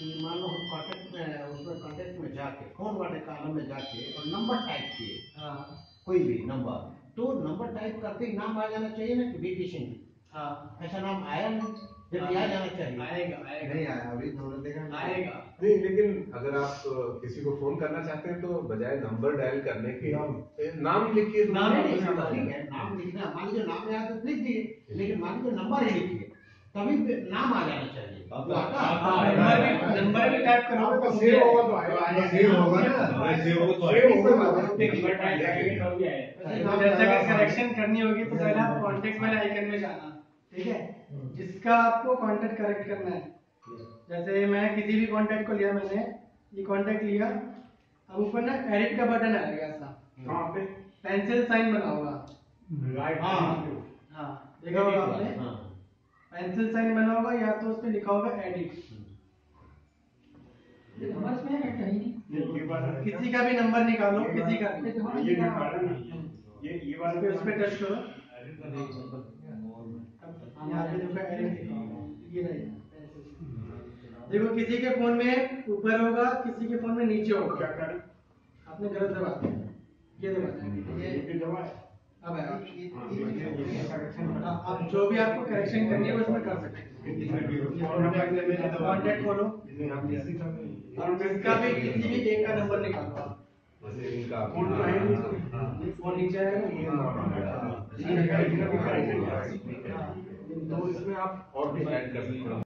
कि मान लो हम कॉन्टेक्ट में उसमें कॉन्टेक्ट में जाके फ़ोन वाले कॉलम में जाके और नंबर टाइप किए। हाँ। कोई भी नंबर तो नंबर टाइप करते ही नाम आ जाना चाहिए ना कि बीटी सिंह हाँ। ऐसा नाम आया नहीं जबकि आ जाना चाहिए। आएगा आएगा। नहीं आया अभी हमने देखा आएगा। नहीं लेकिन अगर आप किसी को फ़ोन करना चाहते हैं तो बजाय नंबर डायल करने के नाम। लिखिए तो नाम लिखना नहीं, ठीक है नाम लिखना। मान लीजिए नाम याद लिख दिए लेकिन मान लीजिए नंबर ही लिखिए। तभी नाम आ जाना चाहिए। अब आता हाँ, नंबर भी टाइप करोगे तो सेव होगा तो आएगा। सेव होगा ना? अरे सेव हो तो सेव आएगा। होगा। तो नंबर टाइप करेंगे तब भी आएगा तो जैसे अगर करेक्शन करनी होगी तो पहले आप कांटेक्ट वाले आइकन में जाना ठीक है? जिसका आपको कांटेक्ट करेक्ट करना है। जैसे मैं किसी भी कांटेक्ट को लिया मैंने ये कांटेक्ट लिया। अब ऊपर ना एडिट का बटन आएगा ऐसा। कहाँ पे पेंसिल साइन बना होगा राइट हाँ। हाँ देखा होगा आपने हाँ। पेंसिल साइन बना होगा या तो उस पे लिखा होगा एडिट नंबर्स में है कहीं नहीं ये ये वाला किसी का भी नंबर निकालो किसी का भी ये ये निकाला ये ये वाला पे उस पे टच करो। यहाँ पे देखो ये किसी के फ़ोन में ऊपर होगा किसी के फ़ोन में नीचे होगा। क्या करें? आपने गलत दबा दिया। ये दबा दिया। ये है अब। आया हाँ, हाँ, जो भी आपको करेक्शन करनी है वो इसमें कर सकते हैं। कॉन्टेक्ट खोलो। और इसका भी किसी भी एक का नंबर निकालो। आप फ़ोन तो है। तो इसमें आप और भी ऐड कर सकते हो